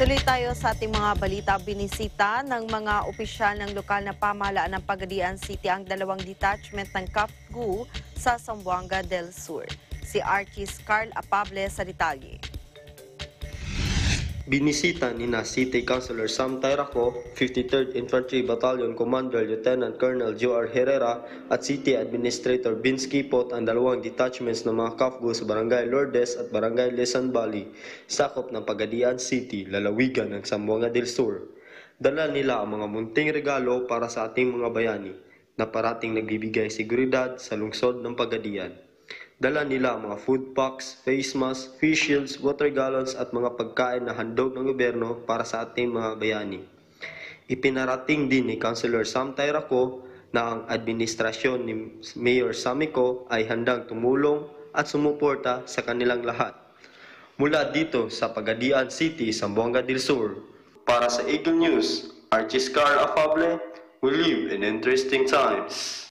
Tuloy tayo sa ating mga balita. Binisita ng mga opisyal ng lokal na pamahalaan ng Pagadian City ang dalawang detachment ng CAFGU sa Zamboanga del Sur. Si Archie Carl Apable sa detalye. Binisita ni na City Councilor Sam Tayraco, 53rd Infantry Battalion Commander Lieutenant Colonel Joar Herrera at City Administrator Vince Kipot ang dalawang detachments ng mga KAFGO sa Barangay Lourdes at Barangay Lesan Valley, sakop ng Pagadian City, lalawigan ng Zamboanga del Sur. Dala nila ang mga munting regalo para sa ating mga bayani na parating nagbibigay seguridad sa lungsod ng Pagadian. Dala nila mga food packs, face masks, face shields, water gallons at mga pagkain na handog ng gobyerno para sa ating mga bayani. Ipinarating din ni Councilor Sam Tayraco na ang administrasyon ni Mayor Samico ay handang tumulong at sumuporta sa kanilang lahat. Mula dito sa Pagadian City, Zamboanga del Sur, para sa Eagle News, Archie Scar Afable, we live in interesting times.